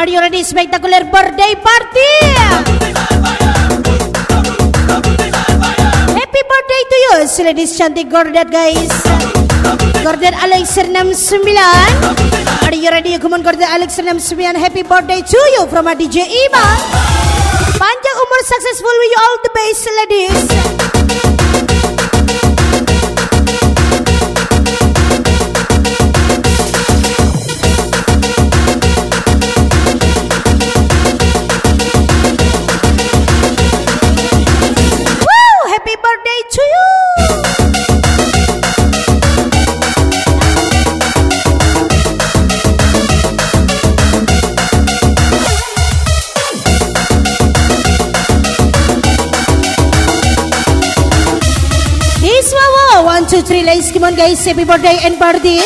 are you ready? Spectacular birthday party. Happy birthday to you, ladies cantik Gordet guys. Gordet Alex 69. Are you ready? Come on, Gordet Alex 69. Happy birthday to you from a DJ Ima. Panjang umur successful with you all the best ladies. Three, ladies, come on guys, happy birthday and party.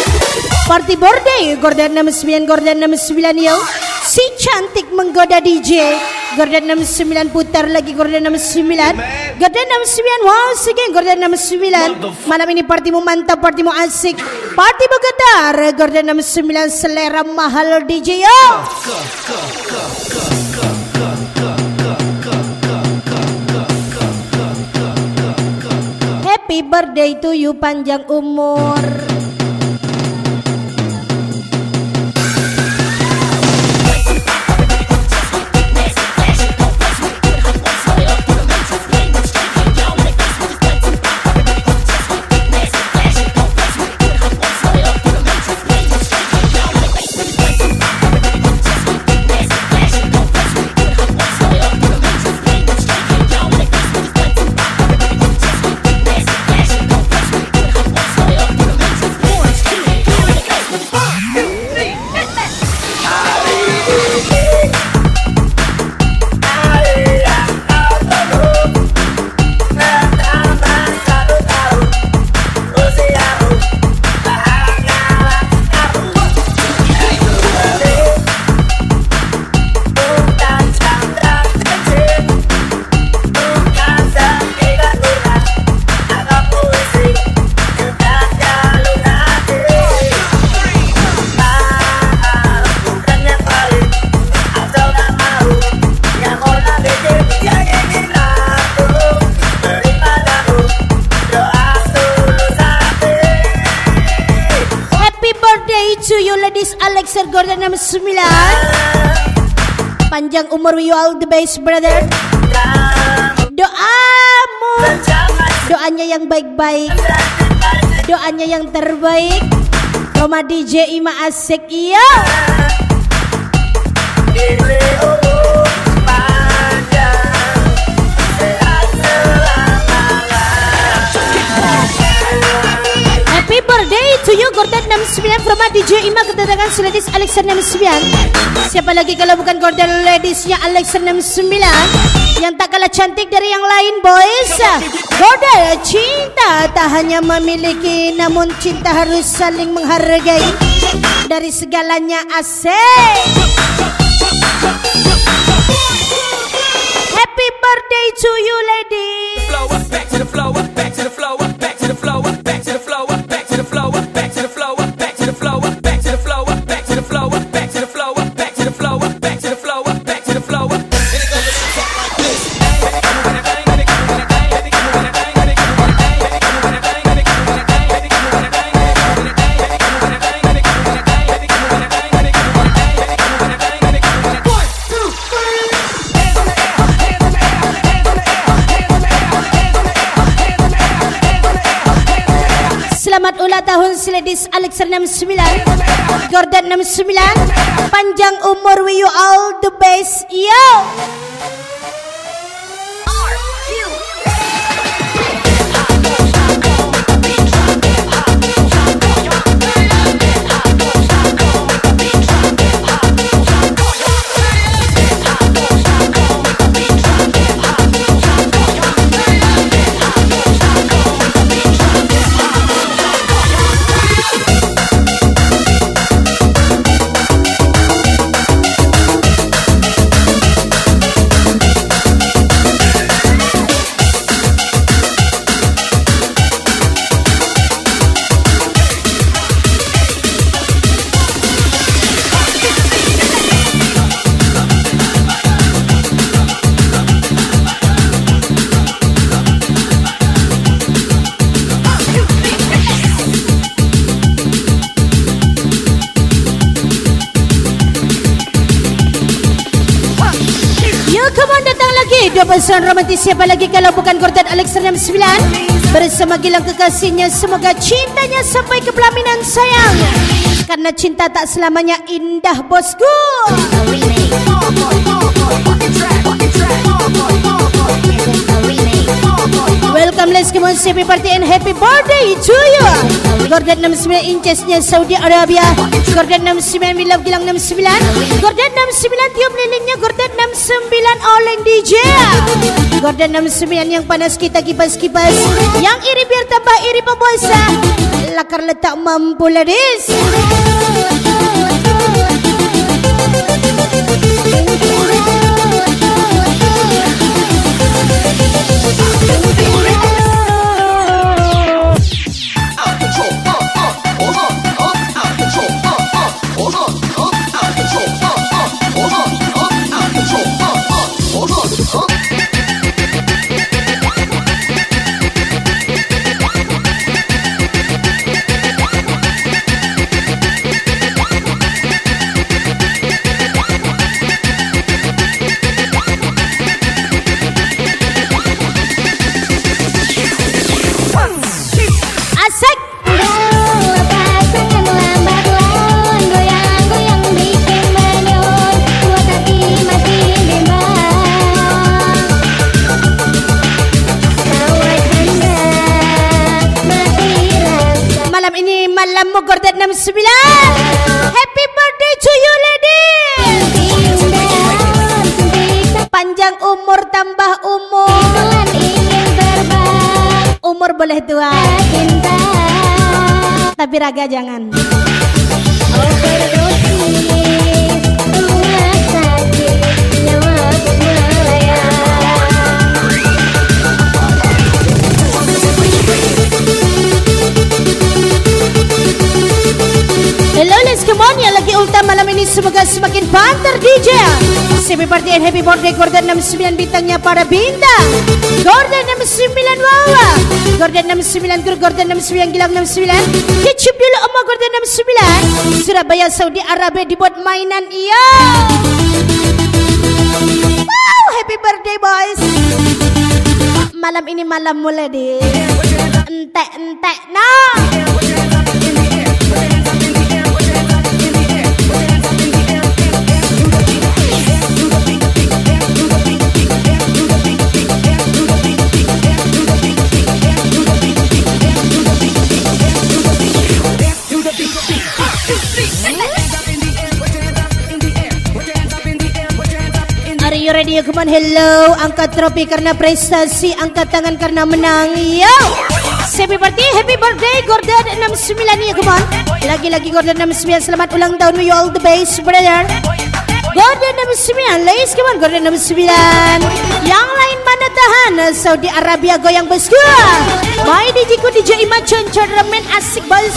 Party birthday, Gordon 69, Gordon 69 yo. Si cantik menggoda DJ. Gordon 69 putar lagi Gordon 69. Gordon 69, wow, sige Gordon 69. Malam ini partimu mantap, partimu asik. Partimu gedar, Gordon 69 selera mahal DJ yo. Happy birthday to you panjang umur. Panjang umur you all the best brother. Doamu Doanya yang baik-baik. Doanya yang terbaik. Roma DJ Ima Asik iya Birthday to you Gordon 69 from DJ Ima kedatangan Ladies Alexa 69 Siapa lagi kalau bukan Gordon Ladiesnya Alexa 69 Yang tak kalah cantik dari yang lain boys. Gordon cinta tak hanya memiliki Namun cinta harus saling menghargai. Dari segalanya asik. Happy birthday to you ladies. Back to the flow up, back to the flow up, back to the flow Selamat ulang tahun Ladies Alexa 69 Gordon 69 Panjang umur we you all the best. Yo dua pasangan romantis siapa lagi kalau bukan Gordon Alexander 9 bersama Gilang kekasihnya semoga cintanya sampai ke pelaminan sayang karena cinta tak selamanya indah bosku. Welcome let's come on happy party and happy birthday to you. Gordon 69 inchesnya Saudi Arabia. Gordon 69 we love Gilang 69 Gordon 69 tiup lilinnya Gordon 69 oleng DJ Gordon 69 yang panas kita kipas-kipas Yang iri biar tambah iri pembuasa. Lakar letak mampu ladies Tapi raga jangan Hello, let's come on. Yang lagi ulta malam ini semoga semakin banter DJ. Happy birthday and happy birthday Gordon 69 bintangnya para bintang. Gordon 69 Wawa. Gordon 69 Guru Gordon 69 Gilang 69. Kecip dulu Oma Gordon 69. Surabaya Saudi Arabia dibuat mainan iya. Wow, happy birthday boys. Malam ini malam mulai deh. Entek-entek nah. You ready? Come on, hello. Angkat trofi karena prestasi, angkat tangan karena menang. Yo. Happy birthday, happy birthday Gordon 69 ya, come on. Lagi-lagi Gordon 69 selamat ulang tahun you all the best brother. Gordon 69, ladies come on Gordon 69. Yang lain mana tahan? Saudi Arabia goyang bosku. My DJ ku DJ Imacon Cermen asik bos.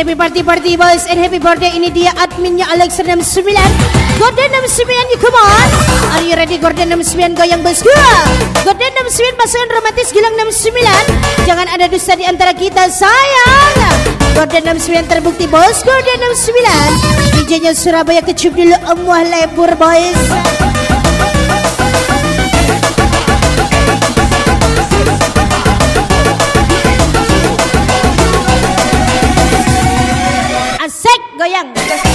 Happy party party boys And happy birthday. Ini dia adminnya Alex 69 Gorden 69 you come on. Are you ready Gorden 69 goyang bos gua Gorden 69 pasangan romantis Gilang 69 Jangan ada dusta di antara kita sayang. Gorden 69 terbukti bos Gorden 69 DJ-nya Surabaya kecup dulu. Emuah lebur boys goyang. party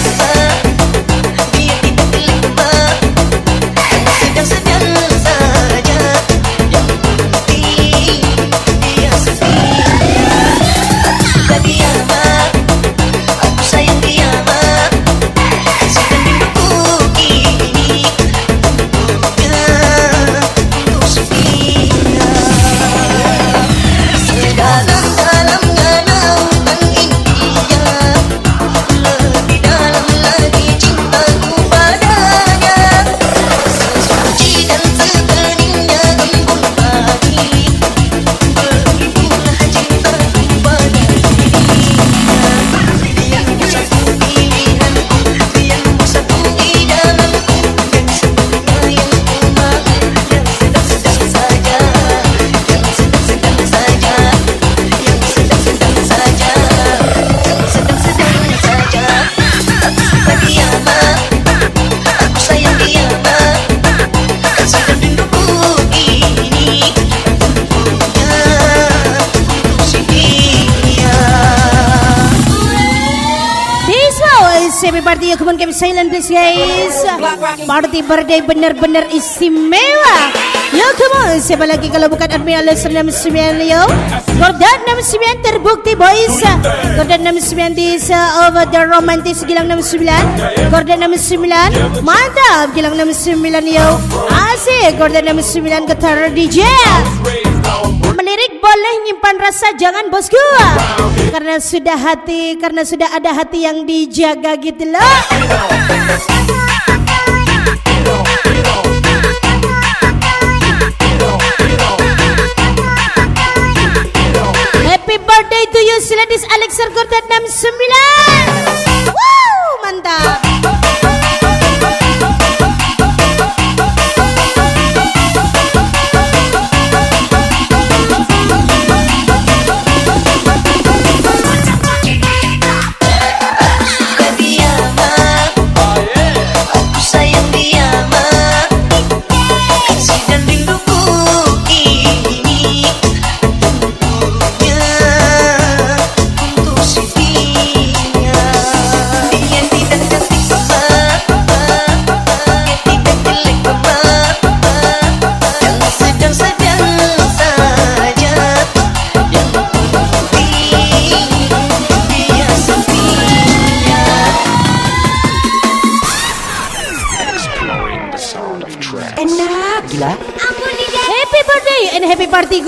come on keep silent please guys. Party birthday benar-benar istimewa. Come on. Siapa lagi kalau bukan admin Alas 69 yo? Gordon 69 terbukti boys. Gordon 69 is uh, over the romantis Gilang 69 Gordon 69 Mantap Gilang 69 yo. Asik Gordon 69 getar DJ Melirik boleh nyimpan rasa jangan bosku Karena sudah hati Karena sudah ada hati yang dijaga gitu loh. Happy birthday to you Siladis Alex Sergorda 69 Woo, mantap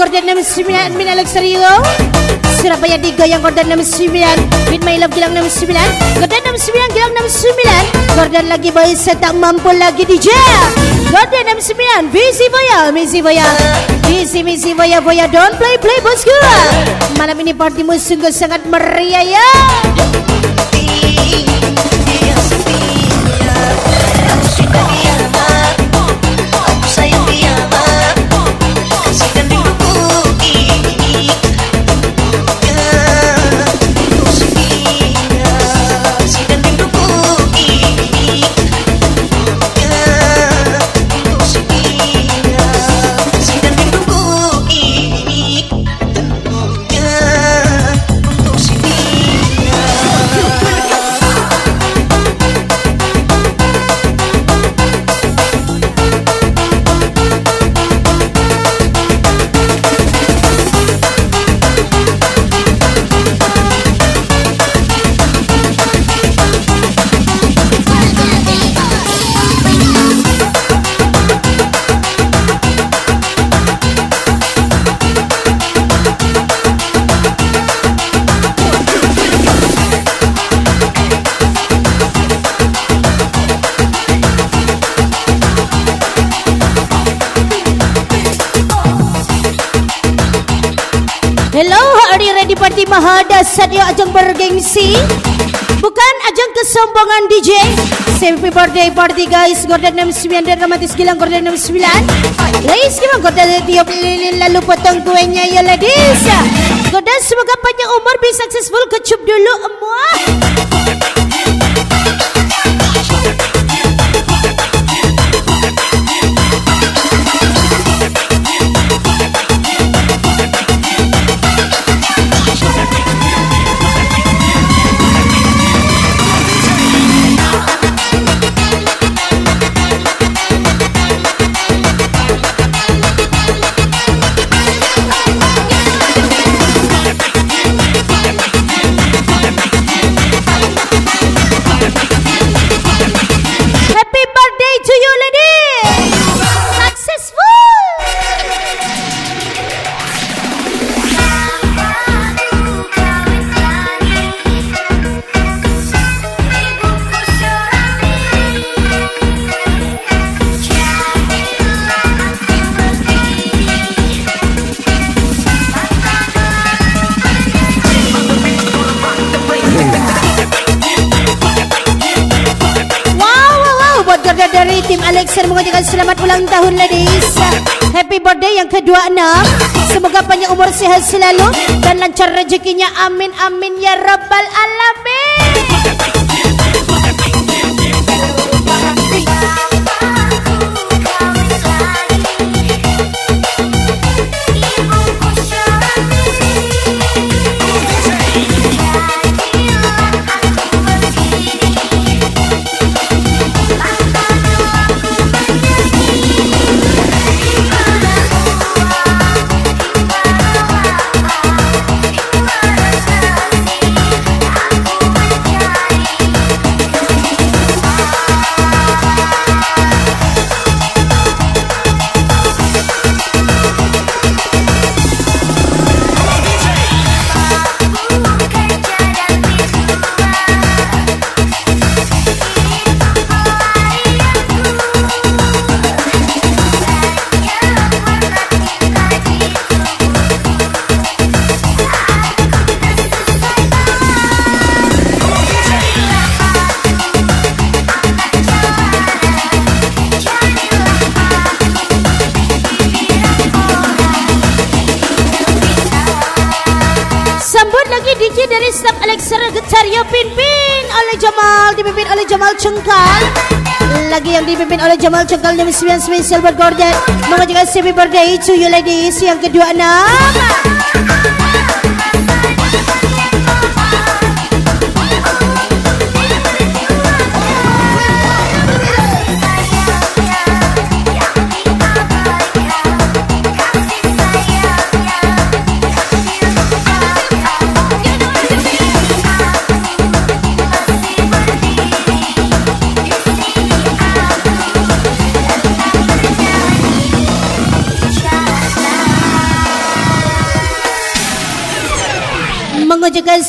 Gordon 69 Min Alex Rio Surabaya digoyang Gordon 69 With my love Gilang 69 Gordon 69 Gilang 69 Gordon lagi boy saya tak mampu lagi DJ Gordon 69 Visi Boya Visi Boya. Visi Visi Boya Boya. Don't play play bosku Malam ini partimu sungguh sangat meriah ya maha dasar ya ajang bergengsi. Bukan ajang kesombongan DJ Happy birthday party guys. Gordon 69 dan romantis gilang Gordon 69 Ladies gimana Gordon? Tiup lilin lalu potong kuenya ya ladies. Gordon semoga panjang umur bisa successful. Kecup dulu emuah ke-26 Semoga panjang umur sehat selalu Dan lancar rezekinya. Amin amin ya rabbal alam Cengkal Nama 9 spesial buat Gordon. Mengajukan happy birthday to you ladies. Yang kedua enam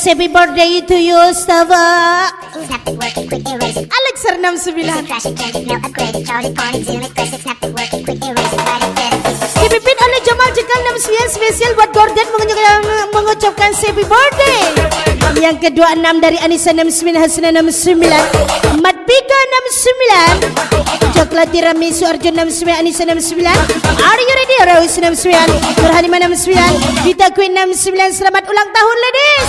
happy birthday to you, Stava. Alex 69 Dipimpin oleh Jamal Jekal 69 spesial buat Gordon mengucapkan, happy birthday. Yang kedua 6 dari Anissa 69 Hasna 69 Matpika 69 Coklat Tiramisu Arjun 69 Anissa 69 Are you ready? Rose? 69 Nurhanima 69 Dita Queen 69 Selamat ulang tahun ladies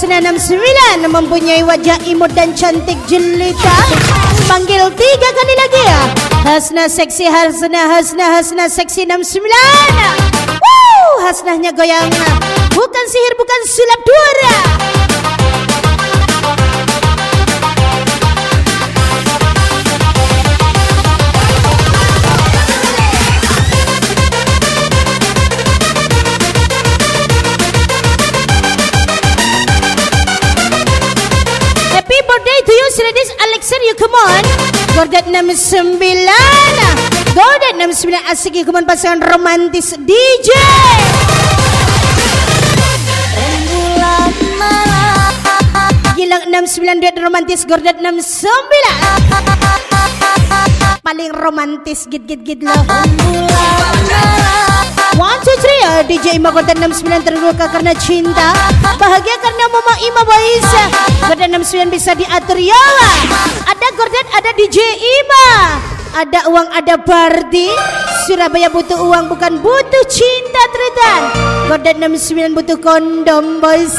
969 mempunyai wajah imut dan cantik jelita. Panggil tiga kali lagi ya. Hasna seksi Hasna Hasna Hasna seksi 69 Woo, Hasnahnya goyang. Bukan sihir bukan sulap dura come on. Gordat 69. Gordat 69 asik ya, come on pasangan romantis DJ. Gilang 69 duet romantis Gordat 69 Paling romantis git git git loh One, two, three. Ya DJ Ima Gordan 69 terluka karena cinta. Bahagia karena Mama Ima Boys Gordan 69 bisa diatur. Ya Ada Gordan, ada DJ Ima. Ada uang, ada Bardi. Surabaya butuh uang bukan butuh cinta Tretan. Gordan 69 butuh kondom boys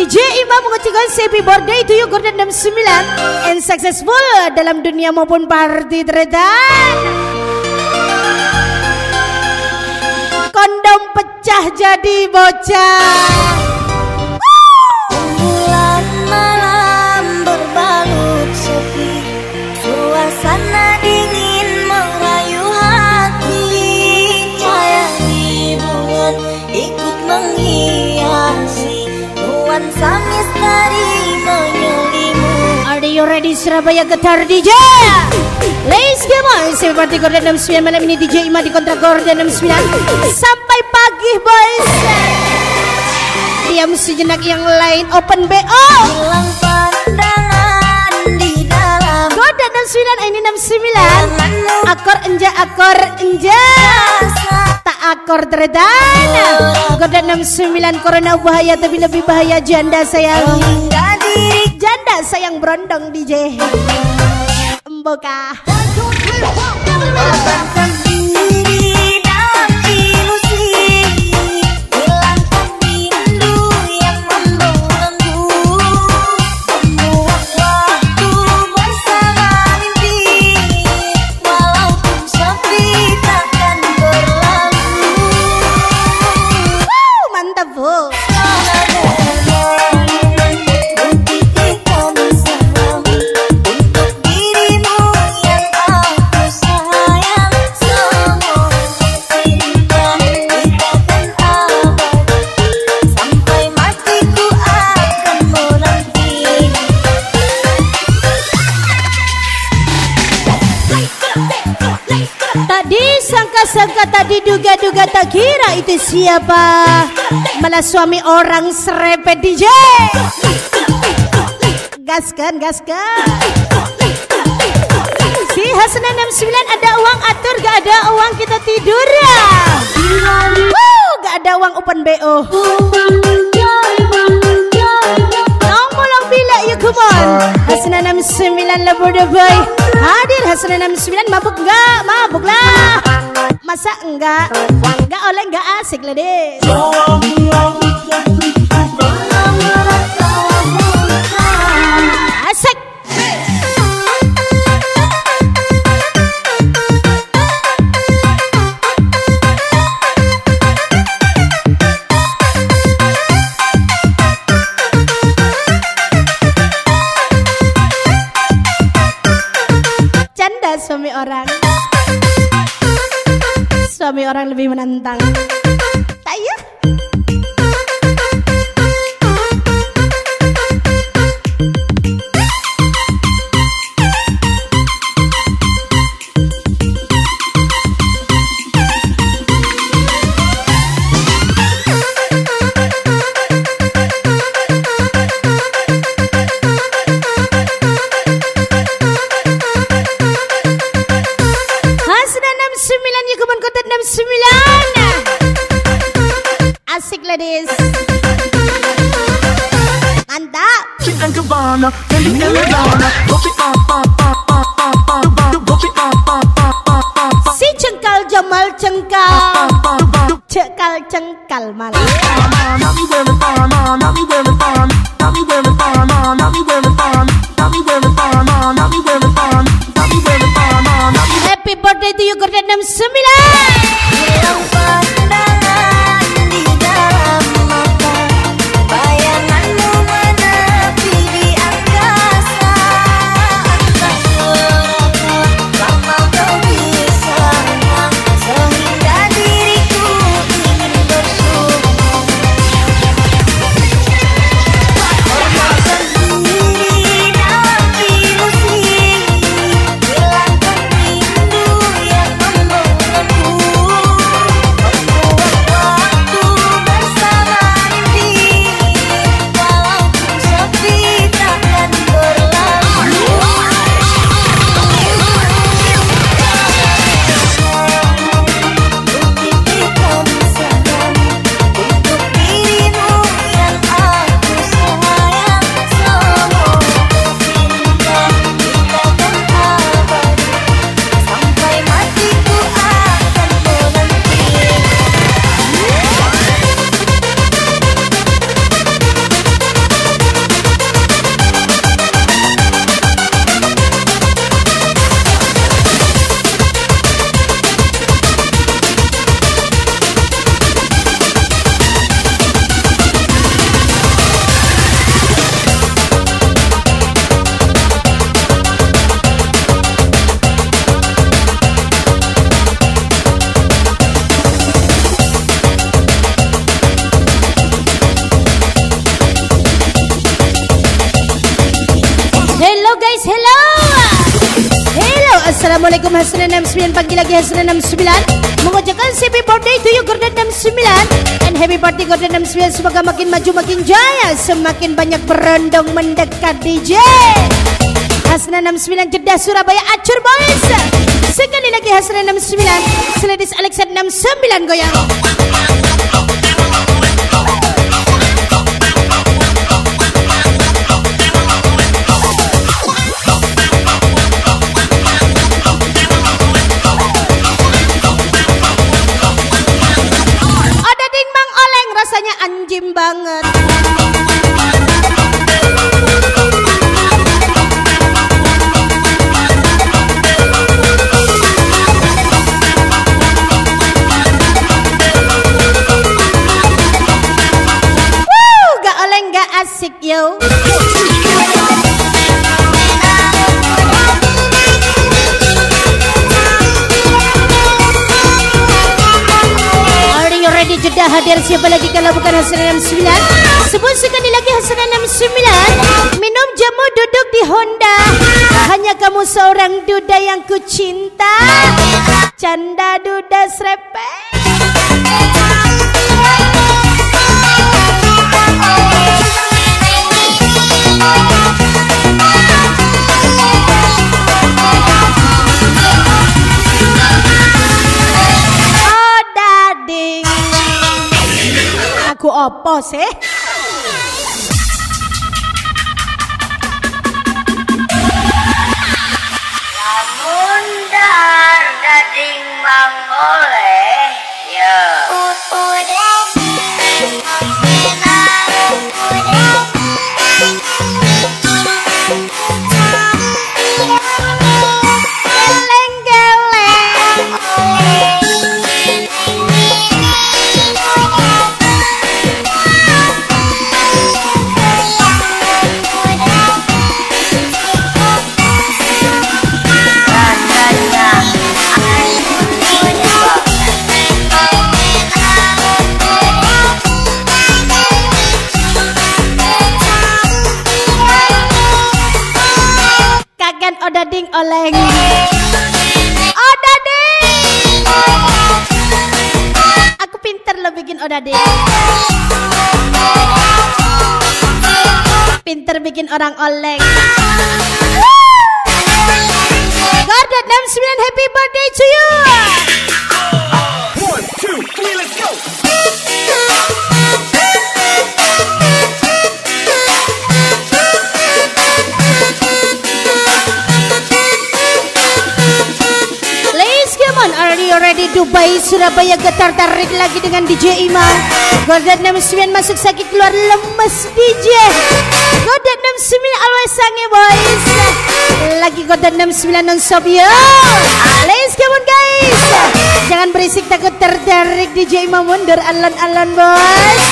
DJ Ima mengucapkan happy birthday to you Gordan 69 And successful dalam dunia maupun party Tretan kondom pecah jadi bocah. Bulan malam berbalut sepi Suasana dingin merayu hati. Cahaya ribuan ikut menghiasi Nuansa menyelimuti Are you ready Surabaya Getar DJ? Let's go Saya party Gordon 69 Malam ini DJ Ima di kontrak Gordon 69 Sampai pagi boys. Diam sejenak yang lain Open BO Hilang pandangan di dalam. Gordon 69 ini 69 Akor enja akor enja. Tak akor teredan Gordon 69 Corona bahaya Tapi lebih bahaya janda sayang Janda sayang berondong DJ Emboka Terbangkan diri disangka-sangka tak diduga-duga tak kira itu siapa. Malah suami orang serempet DJ Gaskan, gaskan. Si Hasan 69 ada uang atur gak ada uang kita tidur ya. Woo, gak ada uang open BO Nomolong bila on. Hasan 69 lebur boy. Hadir Hasan 69 mabuk enggak? Mabuk lah Masa enggak? Enggak oleh enggak asik lah deh Suami orang lebih menantang up, then the hell is on up. Bop it up, jamal Hello guys, hello. Hello, Assalamualaikum. Hasan 69 Pagi lagi Hasan 69 Mengucapkan happy birthday to you Gordon 69 And happy birthday Gordon 69 Semoga makin maju makin jaya. Semakin banyak berondong mendekat DJ Hasan 69 Jeddah Surabaya Acur boys. Sekali lagi Hasan 69 Seledis Alexa 69 goyang Ready Jeddah hadir siapa lagi kalau bukan Hasan 69 Sebut sekali lagi Hasan 69 Minum jamu duduk di Honda. Hanya kamu seorang duda yang ku cinta. Canda duda srepek popós, ¿eh? La bikin orang oleng Gordon 69 happy birthday to you One, two, three, let's go. Ready? Dubai, Surabaya getar tarik lagi dengan DJ Imam. Godet 69 masuk sakit keluar lemes DJ. Godet 69 always sange boys. Lagi Godet 69 non stop yo. Come on guys. Jangan berisik takut tertarik DJ Imam mundur alon-alon bos.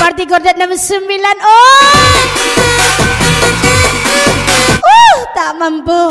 Party Godet 69 oh. Uh, tak mampu.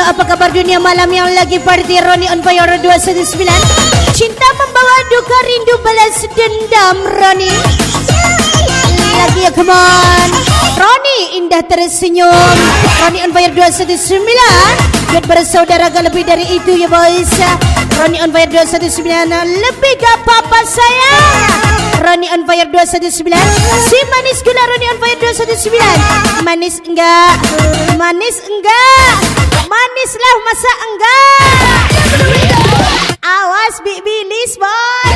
Hello, apa kabar dunia malam yang lagi party Roni on fire 219 Cinta membawa duka rindu balas dendam Roni. Lagi ya, come on. Roni indah tersenyum. Roni on fire 219 Buat bersaudara gak lebih dari itu ya boys Roni on fire 219 Lebih gak apa-apa sayang Roni on fire 219 Si manis gula Roni on fire 219 Manis enggak? Manis enggak? Manis lah masa enggak? Awas Bibi Lis boy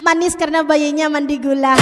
Manis karena bayinya mandi gula